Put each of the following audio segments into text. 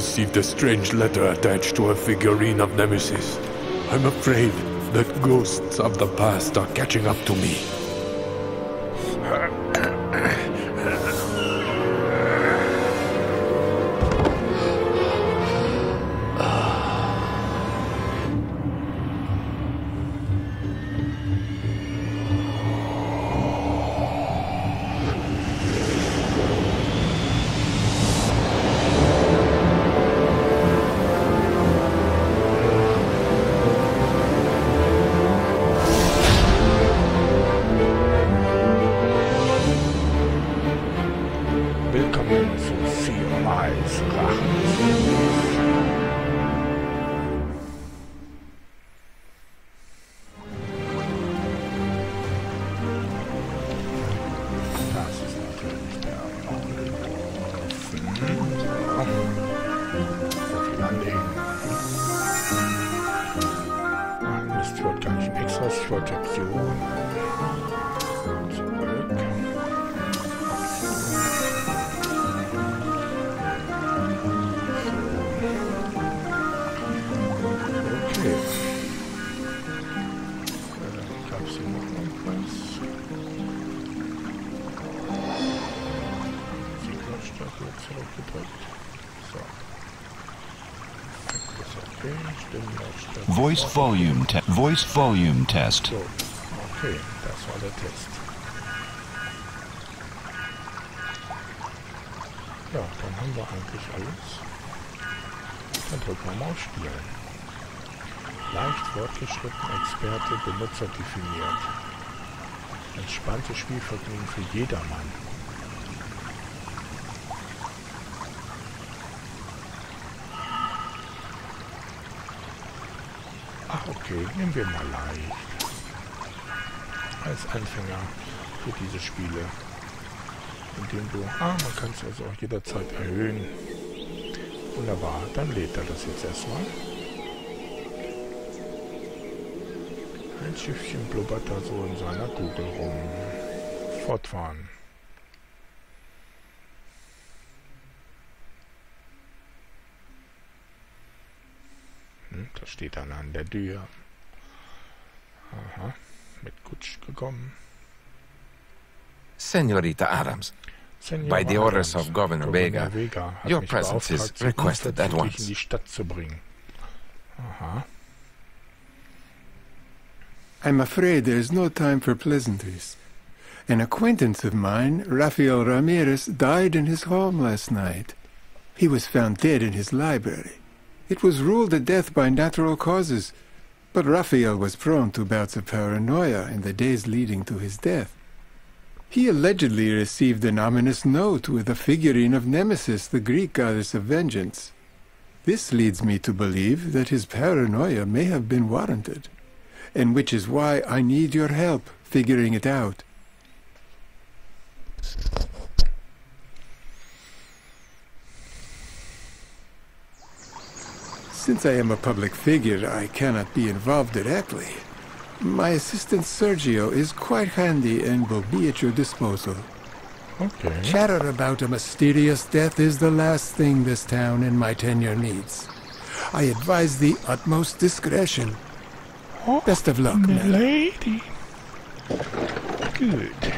received a strange letter attached to a figurine of Nemesis. I'm afraid that ghosts of the past are catching up to me. Willkommen zu Siomais Rachen. Das Voice volume te- voice volume test. So, okay, das war der Test. Ja, dann haben wir eigentlich alles. Dann drücken wir mal Spielen. Leicht fortgeschritten, Experte, Benutzer definiert. Entspanntes Spielvergnügen für jedermann. Okay, nehmen wir mal leicht. Als Anfänger für diese Spiele. Indem du... Ah, man kann es also auch jederzeit erhöhen. Wunderbar, dann lädt er das jetzt erstmal. Ein Schiffchen blubbert da so in seiner Kugel rum. Fortfahren. Steht einer an der Tür. Aha, mit Kutsch gekommen. Senorita Adams, Senor By the orders Adams, of Governor Vega, hat your presence is requested at once. in die Stadt zu bringen. Aha. I'm afraid there's no time for pleasantries. An acquaintance of mine, Rafael Ramirez, died in his home last night. He was found dead in his library. It was ruled a death by natural causes, but Raphael was prone to bouts of paranoia in the days leading to his death. He allegedly received an ominous note with a figurine of Nemesis, the Greek goddess of vengeance. This leads me to believe that his paranoia may have been warranted, and which is why I need your help figuring it out. Since I am a public figure, I cannot be involved directly. My assistant Sergio is quite handy and will be at your disposal. Okay. Chatter about a mysterious death is the last thing this town and my tenure needs. I advise the utmost discretion. Oh, Best of luck, madam. Lady. Gut.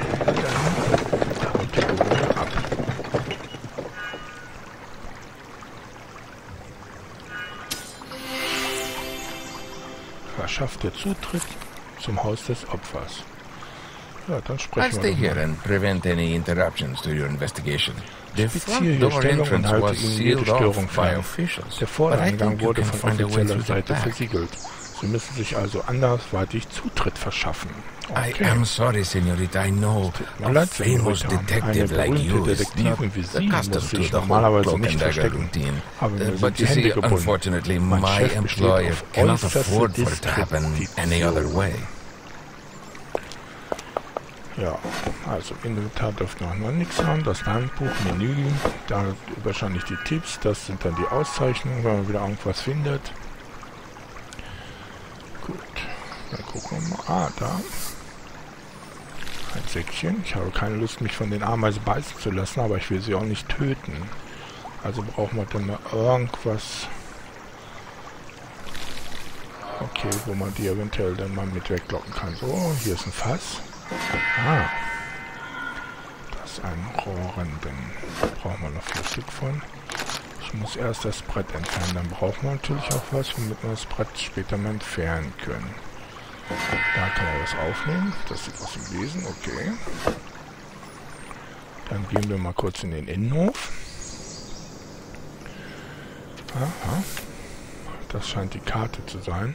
Verschafft der Zutritt zum Haus des Opfers. Ja, dann sprechen stay wir here doch mal. and prevent any interruptions to your investigation. The front door entrance was sealed Störung off by officials, Der you wurde von offizieller Seite versiegelt. Sie müssen sich also andersweitig Zutritt verschaffen. I am sorry, senorita. I know a famous detective like you is not wie Sie accustomed to the whole normalerweise cloak nicht and dagger verstecken. routine. Uh, but you see, unfortunately, Mein my employer cannot afford for it to happen any other way. Ja, also Inventar dürfte noch mal nichts haben. Das Handbuch, Menü, da wahrscheinlich die Tipps, das sind dann die Auszeichnungen, wenn man wieder irgendwas findet. Gut, dann gucken wir mal. Ah, da. Brotsäckchen. Ich habe keine Lust, mich von den Ameisen beißen zu lassen, aber ich will sie auch nicht töten. Also brauchen wir dann mal irgendwas... Okay, wo man die eventuell dann mal mit weglocken kann. So, hier ist ein Fass. Ah. Das ist ein Rohrenden. Brauchen wir noch vier Stück von. Ich muss erst das Brett entfernen. Dann brauchen wir natürlich auch was, womit wir das Brett später mal entfernen können. Da kann man was aufnehmen. Das sieht aus dem Wesen. Okay. Dann gehen wir mal kurz in den Innenhof. Aha. Das scheint die Karte zu sein.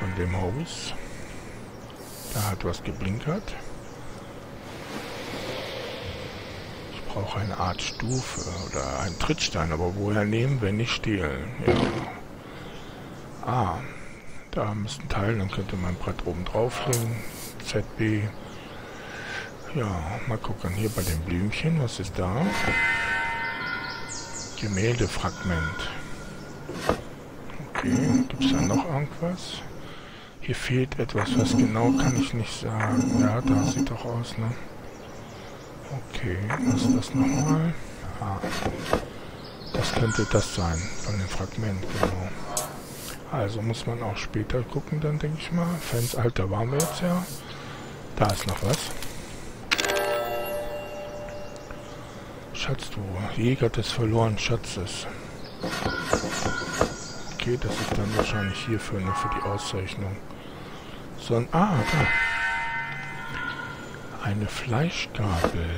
Von dem Haus. Da hat was geblinkert. Brauche eine Art Stufe oder einen Trittstein, aber woher nehmen, wenn nicht stehlen? Ja. Ah, da müssten Teilen, dann könnte man ein Brett oben drauf legen. ZB. Ja, mal gucken. Hier bei den Blümchen, was ist da? Gemäldefragment. Okay, gibt es da noch irgendwas? Hier fehlt etwas, was genau kann ich nicht sagen. Ja, da sieht doch aus, ne? Okay, was ist das nochmal? Ah, das könnte das sein, von dem Fragment, genau. Also muss man auch später gucken, dann denke ich mal. Fans Alter waren wir jetzt ja. Da ist noch was. Schatztruhe. Jäger des verlorenen Schatzes. Okay, das ist dann wahrscheinlich hierfür nur für die Auszeichnung. So ein... Ah, da. Eine Fleischgabel.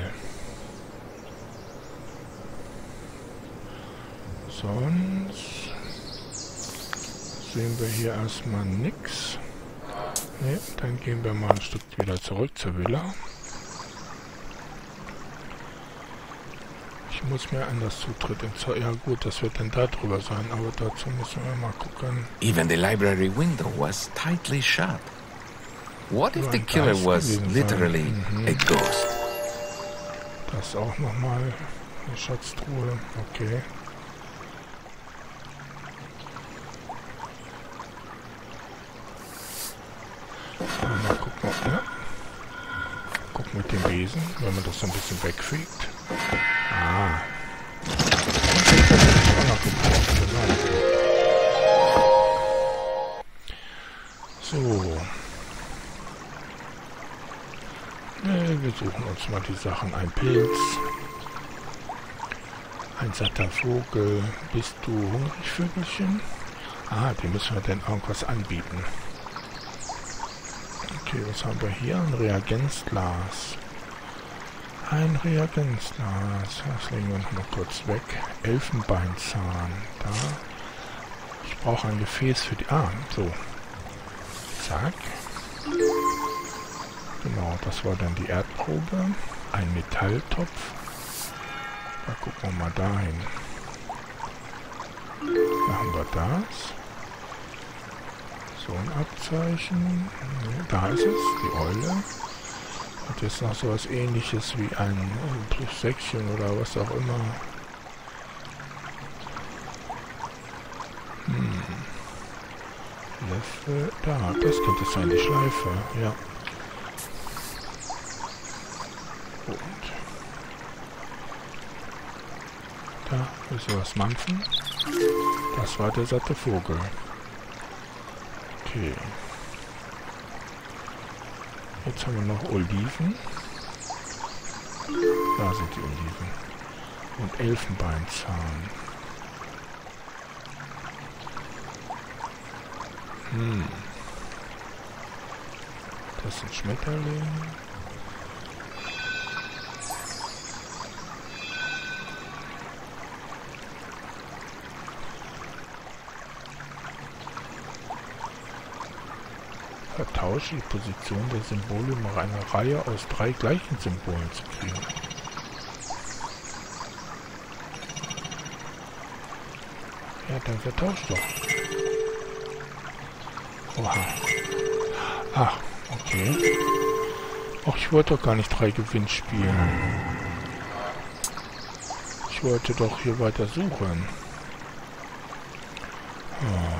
Sonst sehen wir hier erstmal nichts. Ne, dann gehen wir mal ein Stück wieder zurück zur Villa. Ich muss mir anders Zutritt in Ja gut, das wird dann da drüber sein, aber dazu müssen wir mal gucken. Even the library window was tightly shut. What if the killer was literally mhm. a ghost? Das auch nochmal eine Schatztruhe. Okay. mit dem Besen, wenn man das ein bisschen wegfegt. Ah. So. Wir suchen uns mal die Sachen. Ein Pilz. Ein satter Vogel. Bist du hungrig, Vögelchen? Ah, die müssen wir denn irgendwas anbieten. Okay, was haben wir hier? Ein Reagenzglas. Ein Reagenzglas. Das legen wir noch mal kurz weg. Elfenbeinzahn. Da. Ich brauche ein Gefäß für die... Ah, so. Zack. Genau, das war dann die Erdprobe. Ein Metalltopf. Da gucken wir mal dahin. Da haben wir das. So ein Abzeichen. Da ist es, die Eule. Und jetzt noch so was ähnliches wie ein Säckchen oder was auch immer. Hm. Löffel. Da, das könnte sein, die Schleife. Ja. Und. Da, ist sowas mampfen. Das war der satte Vogel. Okay. Jetzt haben wir noch Oliven. Da sind die Oliven. Und Elfenbeinzahn. Hm. Das sind Schmetterlinge. Vertausche die Position der Symbole, um eine Reihe aus drei gleichen Symbolen zu kriegen. Ja, dann vertausch doch. Oha. Ach, okay. Ach, ich wollte doch gar nicht drei Gewinn spielen. Ich wollte doch hier weiter suchen. Oh.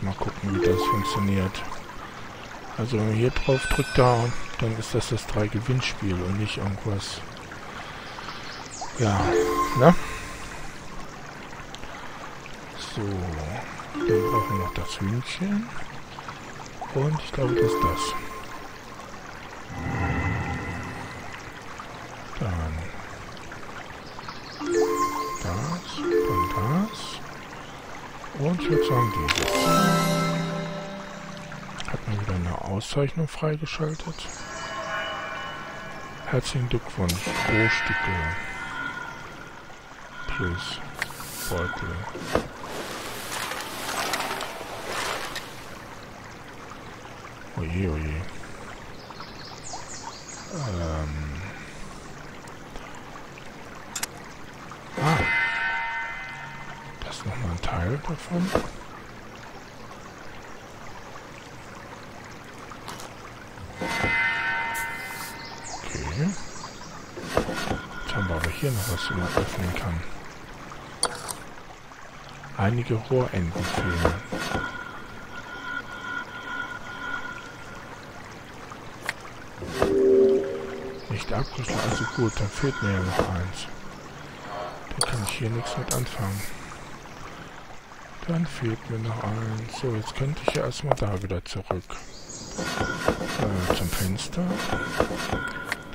Erstmal gucken, wie das funktioniert. Also wenn man hier drauf drückt, da, dann ist das das 3 Gewinnspiel und nicht irgendwas. Ja, ne? So, dann brauchen wir noch das Hühnchen. Und ich glaube, das ist das. Und ich würde sagen dieses wieder eine Auszeichnung freigeschaltet. Herzlichen Glückwunsch, Rohstücke plus Beutel. Oje, oje. Ähm. Ah. Das ist Teil davon. hier noch was, man öffnen kann. Einige Rohrenden fehlen. Nicht abgeschlossen, also gut, dann fehlt mir ja noch eins. Dann kann ich hier nichts mit anfangen. Dann fehlt mir noch eins. So, jetzt könnte ich ja erstmal da wieder zurück. Äh, zum Fenster.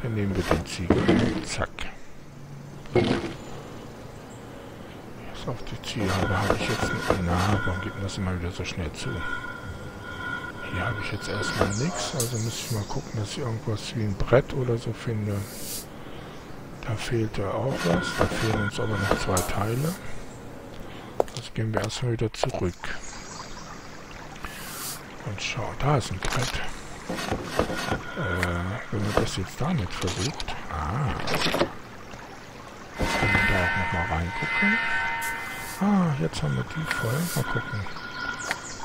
Dann nehmen wir den Ziegel. Zack. Was auf die Zielhabe habe ich jetzt nicht. Na, warum geht das immer wieder so schnell zu? Hier habe ich jetzt erstmal nichts, also muss ich mal gucken, dass ich irgendwas wie ein Brett oder so finde. Da fehlte auch was, da fehlen uns aber noch zwei Teile. Jetzt gehen wir erstmal wieder zurück. Und schau, da ist ein Brett. Äh, wenn man das jetzt damit versucht. Ah auch nochmal reingucken. Ah, jetzt haben wir die voll. Mal gucken.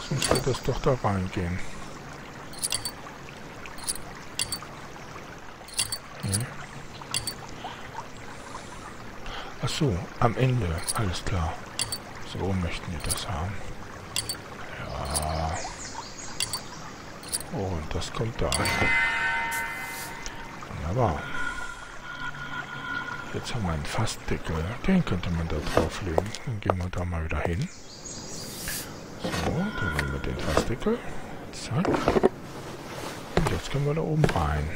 Sonst wird das doch da reingehen. Hm. Ach so, am Ende. Alles klar. So möchten wir das haben. Ja. Und das kommt da. Wunderbar. Jetzt haben wir einen Fassdeckel. Den könnte man da drauflegen. Dann gehen wir da mal wieder hin. So, dann nehmen wir den Fassdeckel. Zack. Und jetzt können wir da oben rein.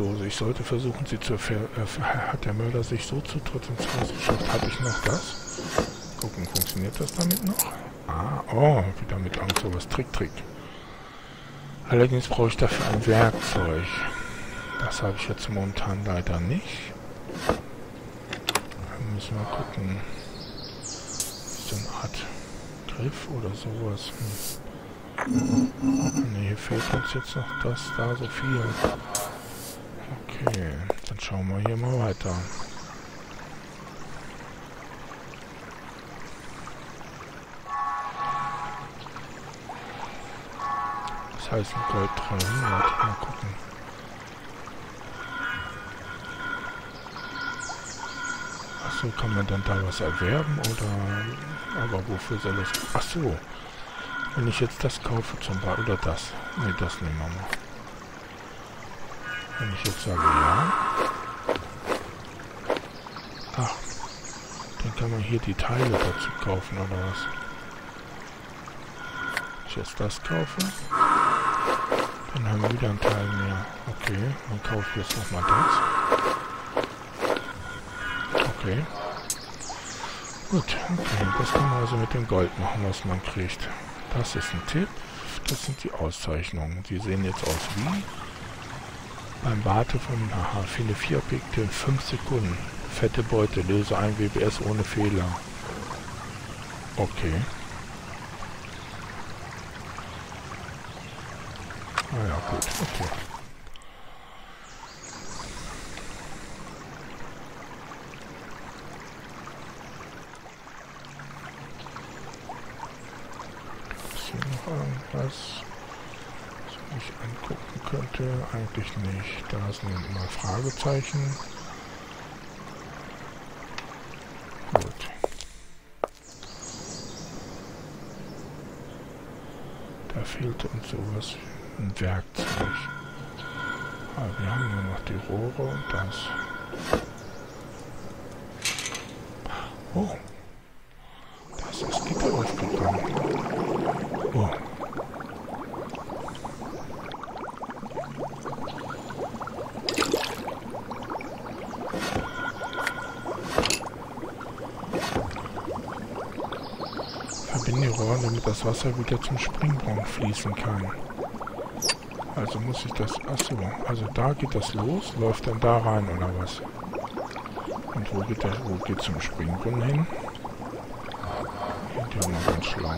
Das lose. Ich sollte versuchen, sie zu... Ver äh, hat der Mörder sich so zu trotzdem zu Hause geschafft? Habe ich noch das? Gucken, funktioniert das damit noch? Ah, oh, wieder mit Angst sowas. Trick, Trick. Allerdings brauche ich dafür ein Werkzeug. Das habe ich jetzt momentan leider nicht. Da müssen wir gucken. So eine Art Griff oder sowas. Hm. Ne, hier fehlt uns jetzt noch das da so viel. Schauen wir hier mal weiter. Das heißt ein Gold 300. Mal gucken. so kann man dann da was erwerben oder... Aber wofür soll es... Ach so. Wenn ich jetzt das kaufe zum Beispiel... Oder das. Ne, das nehmen wir mal. Wenn ich jetzt sage ja... Ach. Dann kann man hier die Teile dazu kaufen oder was? Wenn ich jetzt das kaufe... Dann haben wir wieder einen Teil mehr. Okay, dann kaufe ich jetzt nochmal das. Okay. Gut, okay. Das kann man also mit dem Gold machen, was man kriegt. Das ist ein Tipp. Das sind die Auszeichnungen. Die sehen jetzt aus wie beim Warte von aha, viele 4 Objekte in 5 Sekunden. Fette Beute, löse ein WBS ohne Fehler. Okay. Ah ja, gut, okay. was ich angucken könnte? Eigentlich nicht. Da sind immer Fragezeichen. Gut. Da fehlte uns sowas. Ein Werkzeug. Ah, wir haben nur noch die Rohre und das. Oh. Da ist das Gitter aufgegangen. Oh. Verbinde die Rohre, damit das Wasser wieder zum Springbrunnen fließen kann. Also muss ich das... Achso, also da geht das los, läuft dann da rein oder was? Und wo geht der, wo geht zum Springbrunnen hin? Haben wir ganz schlau.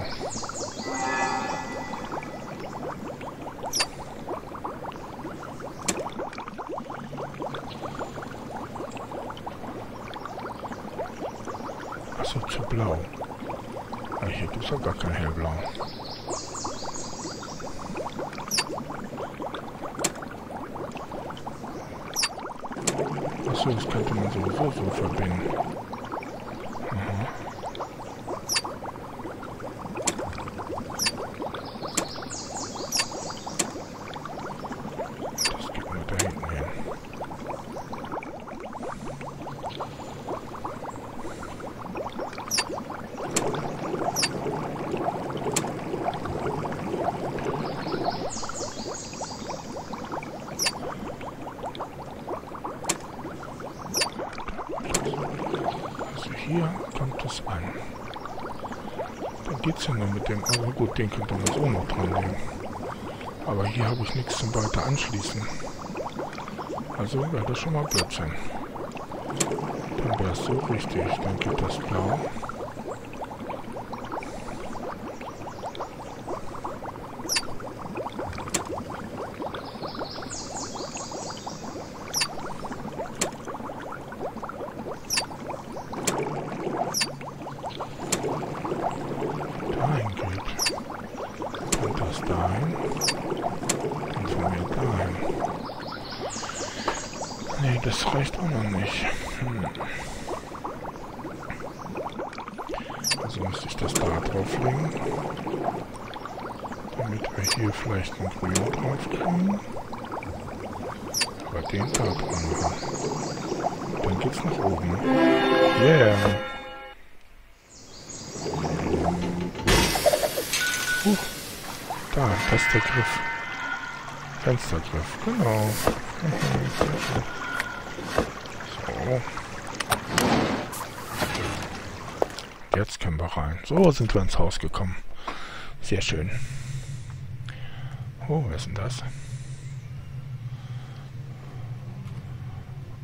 Achso, zu blau. Ja, hier gibt es ja gar kein hellblau. Achso, das könnte man sowieso so verbinden. Aha. Das geht nur da hinten hin. Also hier kommt es an. Dann geht's ja nur mit den könnte man so noch dran nehmen. Aber hier habe ich nichts zum weiter anschließen. Also wäre das schon mal Blödsinn. Dann wäre es so richtig. Dann geht das blau. Da, das ist der Griff. Fenstergriff, genau. Mhm. So. Jetzt können wir rein. So sind wir ins Haus gekommen. Sehr schön. Oh, wer ist denn das?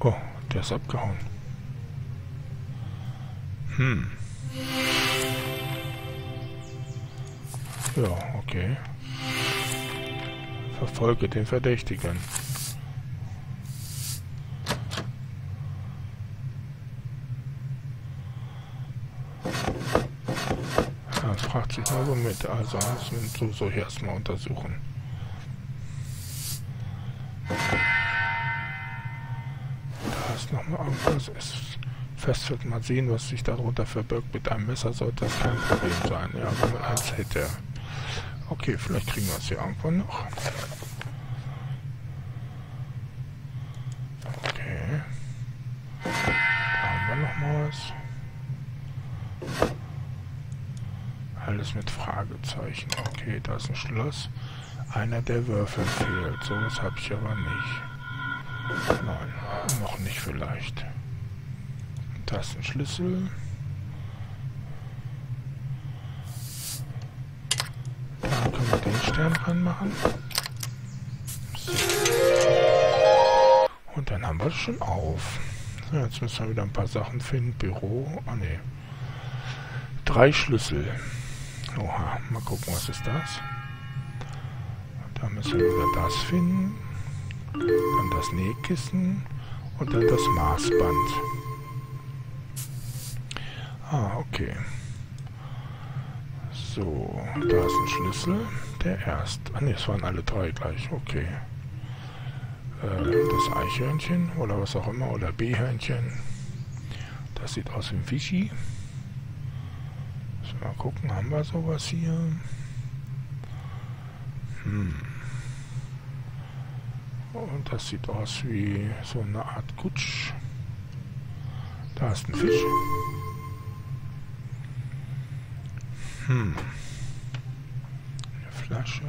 Oh, der ist abgehauen. Hm. Ja, okay. Verfolge den Verdächtigen. Ja, fragt sich mal womit. Also so soll ich erstmal untersuchen. Da ist nochmal irgendwas. Es feststellt, mal sehen, was sich darunter verbirgt. Mit einem Messer sollte das kein Problem sein. Ja, wenn man eins hätte. Okay, vielleicht kriegen wir es hier irgendwann noch. Okay. Da haben wir noch mal was. Alles mit Fragezeichen. Okay, da ist ein Schloss. Einer der Würfel fehlt. Sowas habe ich aber nicht. Nein, noch nicht vielleicht. Da ist ein Schlüssel. Da können wir den Stern dran machen. So. Und dann haben wir es schon auf. So, jetzt müssen wir wieder ein paar Sachen finden. Büro. Ah ne. Drei Schlüssel. Oha, mal gucken, was ist das? Da müssen wir wieder das finden. Dann das Nähkissen. Und dann das Maßband. Ah, okay. So, da ist ein Schlüssel. Der erst. Ah ne, es waren alle drei gleich. Okay. Äh, das Eichhörnchen oder was auch immer. Oder B-Hörnchen. Das sieht aus wie ein Fischi. Mal gucken, haben wir sowas hier? Hm. Und das sieht aus wie so eine Art Kutsch. Da ist ein Fisch. Hm. Eine Flasche.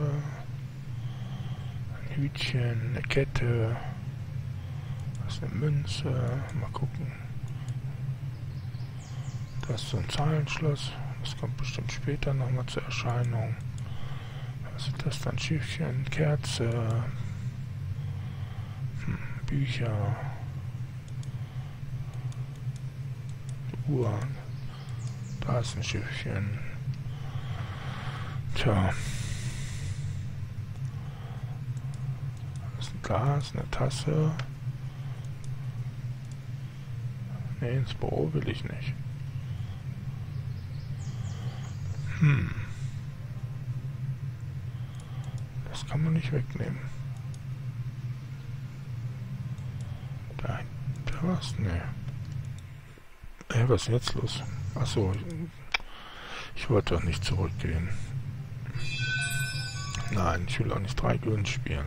Ein Hütchen, eine Kette. Das ist eine Münze. Mal gucken. Das ist so ein Zahlenschloss. Das kommt bestimmt später nochmal zur Erscheinung. Was ist das dann? Schiffchen, Kerze, hm, Bücher, Uhren. Da ist ein Schiffchen. Tja. Das ist ein Glas, eine Tasse. Nee, ins Büro will ich nicht. Hm. Das kann man nicht wegnehmen. Da, da was? Nee. Hä, was ist jetzt los? Achso, ich wollte doch nicht zurückgehen. Nein, ich will auch nicht drei Grün spielen.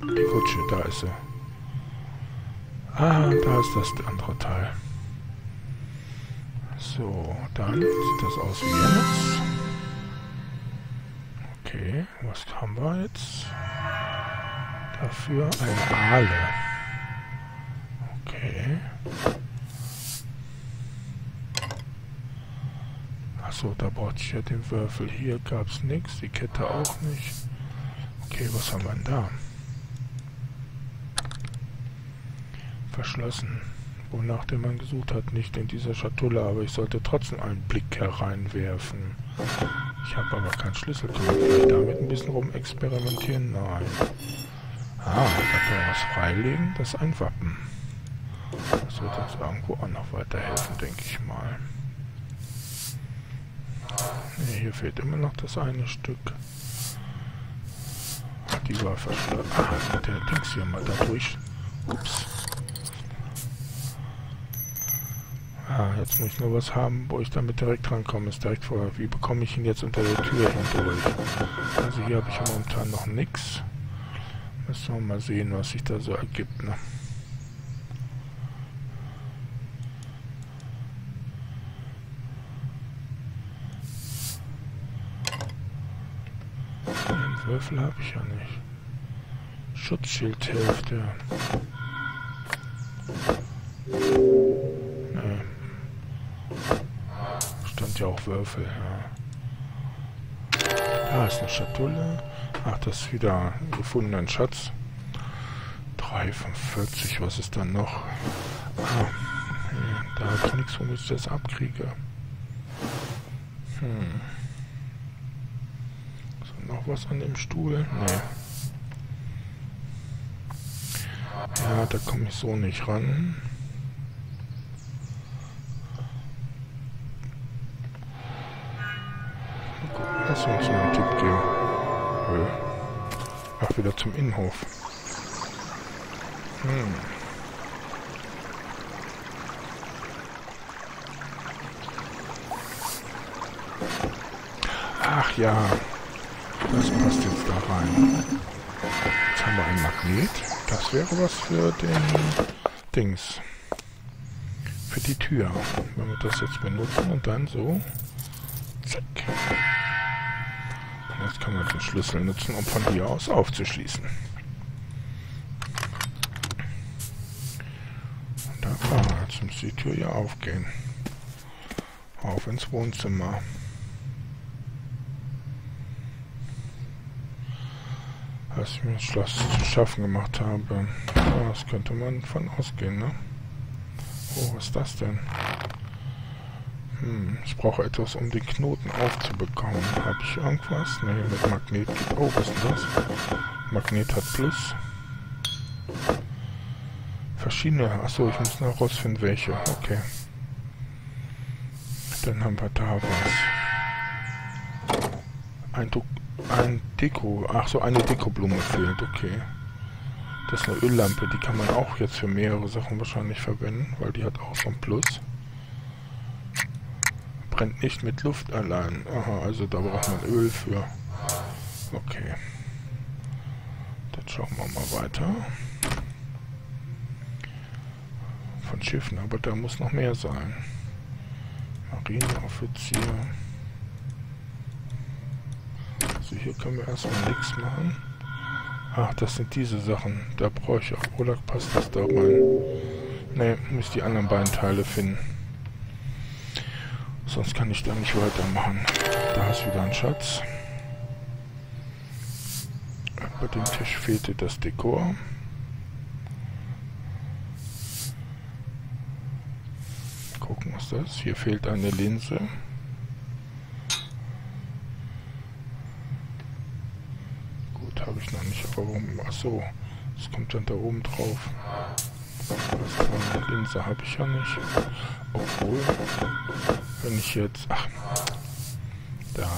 Die Kutsche, da ist sie. Ah, da ist das andere Teil. So, dann sieht das aus wie jetzt. Okay, was haben wir jetzt? Dafür eine Aale. Okay. Achso, da brauchte ich ja den Würfel. Hier gab es nichts, die Kette auch nicht. Okay, was haben wir denn da? Verschlossen wonach der Mann gesucht hat, nicht in dieser Schatulle, aber ich sollte trotzdem einen Blick hereinwerfen. Ich habe aber keinen Schlüssel. Kann vielleicht damit ein bisschen rumexperimentieren? Nein. Ah, da kann man was freilegen. Das ist ein Wappen. Das wird uns irgendwo auch noch weiterhelfen, denke ich mal. Nee, hier fehlt immer noch das eine Stück. Die war verschlossen. Ah, der Dings hier mal da durch. Ups. Ah, jetzt muss ich nur was haben, wo ich damit direkt rankomme. Ist direkt vor. Wie bekomme ich ihn jetzt unter der Tür hindurch? Also hier habe ich momentan noch nichts. Müssen wir mal sehen, was sich da so ergibt, ne? Den Würfel habe ich ja nicht. Schutzschildhälfte. Sind ja auch Würfel. Ja. Da ist eine Schatulle. Ach, das ist wieder gefundenen Schatz. 3 von 40. Was ist dann noch? Ah, da habe ich nichts, womit ich das abkriege. Hm. Ist noch was an dem Stuhl? Nee. Ja, da komme ich so nicht ran. Uns mal einen Tipp geben. Ach, wieder zum Innenhof. Hm. Ach ja, das passt jetzt da rein. Jetzt haben wir ein Magnet. Das wäre was für den Dings. Für die Tür. Wenn wir das jetzt benutzen und dann so. Zack. Jetzt kann man den Schlüssel nutzen, um von hier aus aufzuschließen. Da kann man jetzt muss die Tür hier aufgehen. Auf ins Wohnzimmer. Als ich mir das Schloss zu schaffen gemacht habe. Das könnte man von ausgehen, ne? Oh, was ist das denn? Hm, ich brauche etwas, um den Knoten aufzubekommen. Habe ich irgendwas? Ne, mit Magnet. Oh, was ist das? Magnet hat Plus. Verschiedene. Achso, ich muss noch rausfinden, welche. Okay. Dann haben wir da was. Ein, Do ein Deko. Ach so, eine Dekoblume fehlt. Okay. Das ist eine Öllampe. Die kann man auch jetzt für mehrere Sachen wahrscheinlich verwenden, weil die hat auch so ein Plus brennt nicht mit Luft allein. Aha, also da braucht man Öl für. Okay. Dann schauen wir mal weiter. Von Schiffen, aber da muss noch mehr sein. Marineoffizier. Also hier können wir erstmal nichts machen. Ach, das sind diese Sachen. Da brauche ich auch. Oder passt das da rein? Ne, muss die anderen beiden Teile finden. Sonst kann ich da nicht weitermachen. Da ist wieder ein Schatz. Bei dem Tisch fehlte das Dekor. Gucken, was das ist. Hier fehlt eine Linse. habe ich noch nicht. Aber warum? Achso, das kommt dann da oben drauf. Linse habe ich ja nicht. Obwohl, wenn ich jetzt... Ach, da.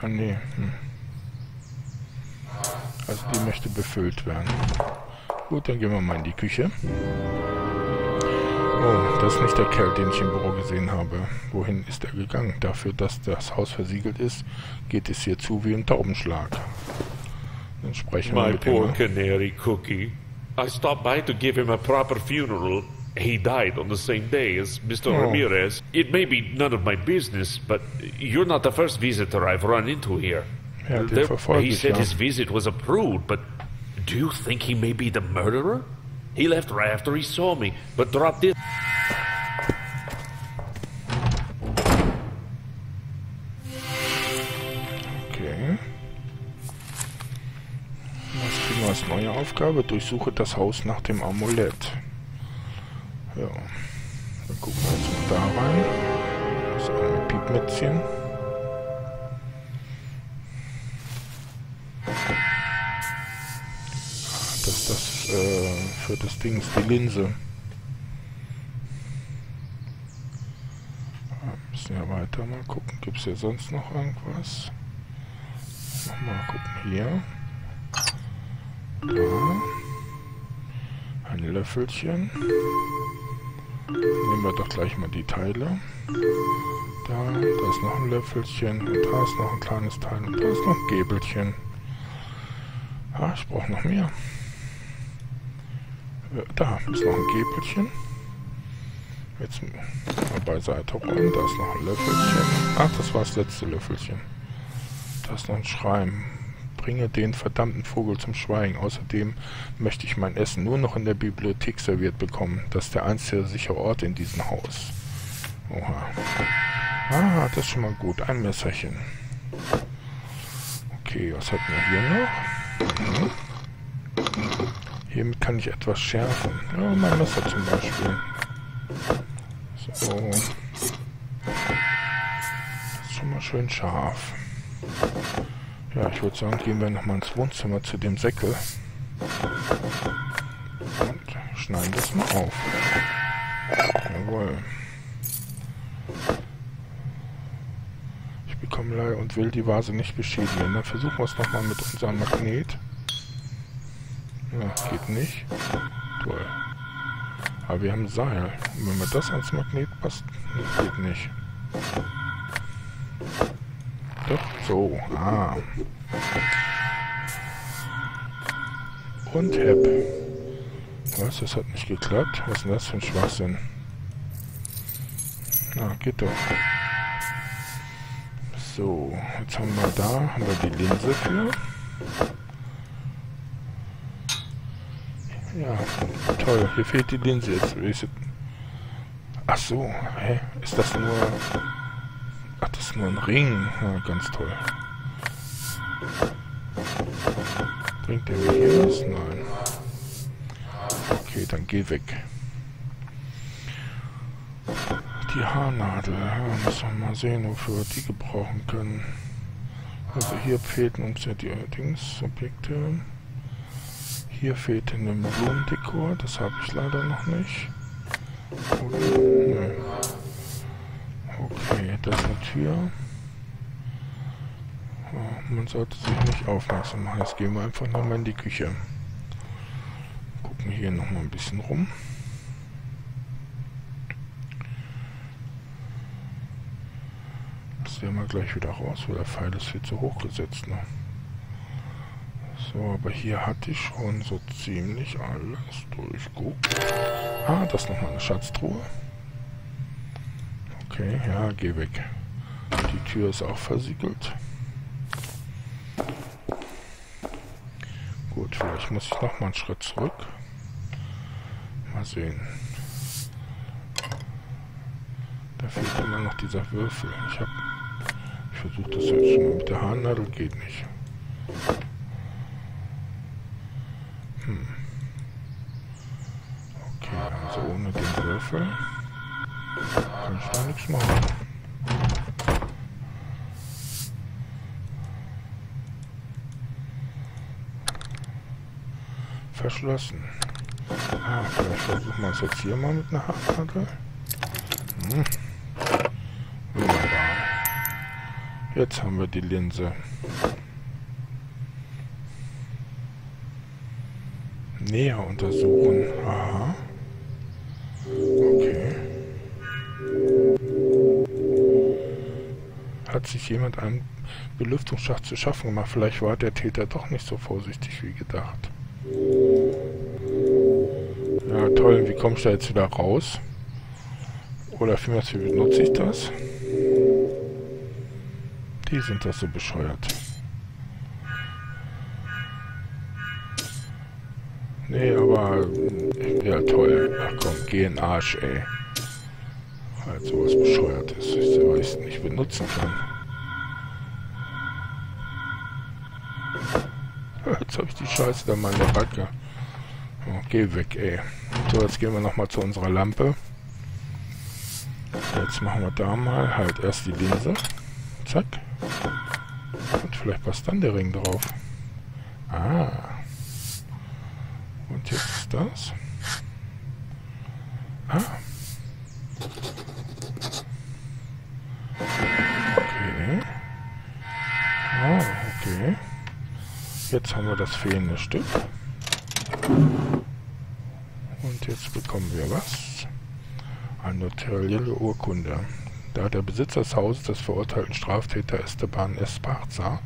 Ah, nee. Hm. Also die möchte befüllt werden. Gut, dann gehen wir mal in die Küche. Oh, das ist nicht der Kerl, den ich im Büro gesehen habe. Wohin ist er gegangen? Dafür, dass das Haus versiegelt ist, geht es hier zu wie ein Taubenschlag. Sprechen My poor canary cookie. I stopped by to give him a proper funeral. He died on the same day as Mr. Oh. Ramirez. It may be none of my business, but you're not the first visitor I've run into here. Ja, There- he said ja. his visit was approved, but do you think he may be the murderer? He left right after he saw me, but dropped in. Aufgabe? Durchsuche das Haus nach dem Amulett. Ja. Dann gucken wir jetzt mal da rein. Das ist ein Piepmätzchen. Das ist das äh, für das Ding ist die Linse. Ja, müssen ja weiter mal gucken. Gibt es hier sonst noch irgendwas? Nochmal gucken hier. Da. Ein Löffelchen. Nehmen wir doch gleich mal die Teile. Da, da ist noch ein Löffelchen und da ist noch ein kleines Teil und da ist noch ein Gäbelchen. Ah, ich brauche noch mehr. Äh, Da ist noch ein Gäbelchen. Jetzt mal beiseite räumen. Da ist noch ein Löffelchen. Ach, das war das letzte Löffelchen. Da ist noch ein Schreiben. Bringe den verdammten Vogel zum Schweigen. Außerdem möchte ich mein Essen nur noch in der Bibliothek serviert bekommen. Das ist der einzige sichere Ort in diesem Haus. Oha. Ah, das ist schon mal gut. Ein Messerchen. Okay, was hatten wir hier noch? Mhm. Hiermit kann ich etwas schärfen. Ja, mein Messer zum Beispiel. So. Das ist schon mal schön scharf. Ja, ich würde sagen, gehen wir nochmal ins Wohnzimmer zu dem Säckel. Und schneiden das mal auf. Jawohl. Ich bekomme leider und will die Vase nicht beschädigen. Dann versuchen wir es nochmal mit unserem Magnet. Ja, geht nicht. Toll. Aber wir haben Seil. Und wenn wir das ans Magnet passt, geht nicht. Doch, so. Ah. Und Hep. Was? Das hat nicht geklappt? Was ist denn das für ein Schwachsinn? Ah, geht doch. So, jetzt haben wir da, haben wir die Linse für. Ja, toll. Hier fehlt die Linse. Jetzt. Ach so, hä? Ist das nur... Ach, das ist nur ein Ring. Ja, ganz toll. Bringt der mir hier was? Nein. Okay, dann geh weg. Die Haarnadel. Ja, müssen wir mal sehen, wofür wir die gebrauchen können. Also hier fehlten uns ja die Dingsobjekte. Hier fehlt in dem Blumendekor. Das habe ich leider noch nicht. Oder? Nö. Okay, das ist eine Tür. Man sollte sich nicht aufmerksam machen. Jetzt gehen wir einfach nochmal in die Küche. Gucken hier nochmal ein bisschen rum. muss der mal gleich wieder raus, weil der Pfeil ist viel zu hoch gesetzt. Ne? So, aber hier hatte ich schon so ziemlich alles durchguckt. Ah, das ist nochmal eine Schatztruhe. Okay, ja, geh weg. Die Tür ist auch versiegelt. Gut, vielleicht muss ich noch mal einen Schritt zurück. Mal sehen. Da fehlt immer noch dieser Würfel. Ich habe, ich versuche das jetzt schon mit der Haarnadel, geht nicht. Hm. Okay, also ohne den Würfel kann ich da nichts machen. verschlossen. Ah, vielleicht versuchen wir es jetzt hier mal mit einer Haarkarte. Hm. Wunderbar. Jetzt haben wir die Linse. Näher untersuchen. Aha. Sich jemand einen Belüftungsschacht zu schaffen gemacht? Vielleicht war der Täter doch nicht so vorsichtig wie gedacht. Ja, toll. Wie komme ich da jetzt wieder raus? Oder vielmehr, wie benutze ich das? Die sind das so bescheuert. Nee, aber... Ja, toll. Ach komm, geh in den Arsch, ey. Halt sowas Bescheuertes, ich es nicht benutzen kann. Jetzt habe ich die Scheiße da mal in der Backe. Oh, geh weg, ey. So, jetzt gehen wir nochmal zu unserer Lampe. Jetzt machen wir da mal halt erst die Linse. Zack. Und vielleicht passt dann der Ring drauf. Ah. Und jetzt das. Jetzt haben wir das fehlende Stück. Und jetzt bekommen wir was? Eine notarielle Urkunde. Da der Besitzer des Hauses des verurteilten Straftäter Esteban Esparza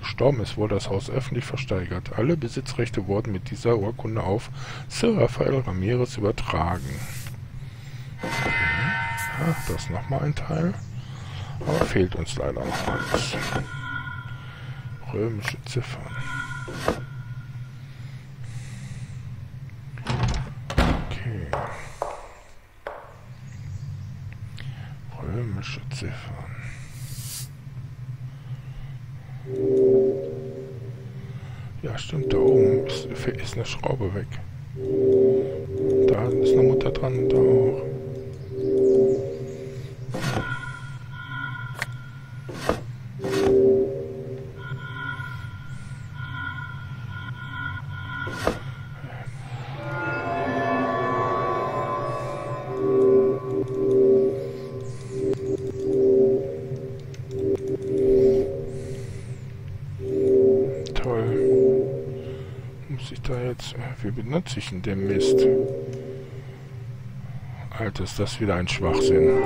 gestorben ist, wurde das Haus öffentlich versteigert. Alle Besitzrechte wurden mit dieser Urkunde auf Sir Rafael Ramirez übertragen. Okay. Ja, das ist nochmal ein Teil. Aber fehlt uns leider noch eins. Römische Ziffern. Okay. Römische Ziffern. Ja, stimmt, da oben ist, ist eine Schraube weg. Da ist eine Mutter dran und da auch. Wie benutze ich denn den Mist? Alter, ist das wieder ein Schwachsinn.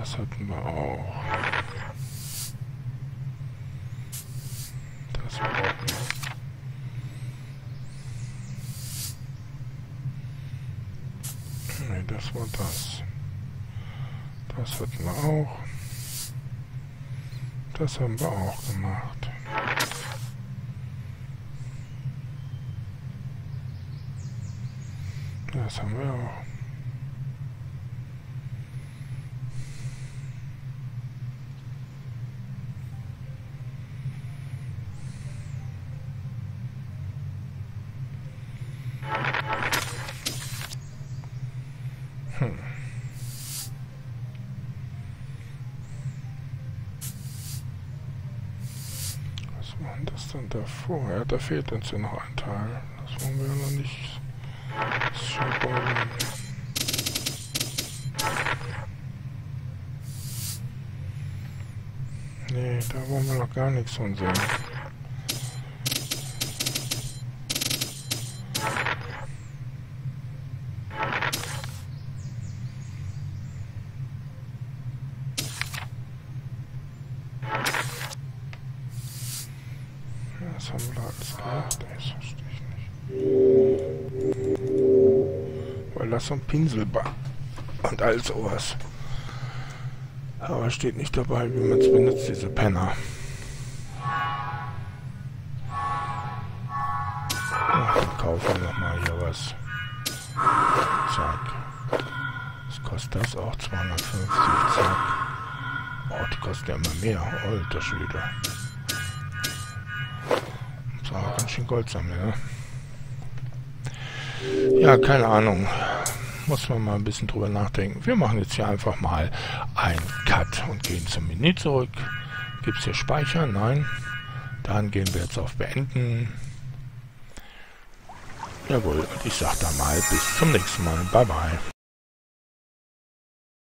Das hatten wir auch. Das war auch noch. Nee, das war das. Das hatten wir auch. Das haben wir auch gemacht. Das haben wir auch. Davor? Ja, da fehlt uns ja noch ein Teil. Das wollen wir ja noch nicht. Das. Nee, da wollen wir noch gar nichts von sehen. Was haben wir da alles gemacht? Das verstehe ich nicht. Weil das so ein Pinsel und all sowas. Aber steht nicht dabei, wie man es benutzt, diese Penner. Ach, kaufen wir nochmal hier was. Zack. Was kostet das auch? 250, zack. Oh, die kosten ja immer mehr. Alter Schwede. Gold sammeln, ne? Ja, keine Ahnung muss man mal ein bisschen drüber nachdenken. Wir machen jetzt hier einfach mal ein Cut und gehen zum Menü zurück. Gibt es hier Speichern? Nein. Dann gehen wir jetzt auf Beenden. Jawohl, und ich sage da mal bis zum nächsten Mal. Bye bye.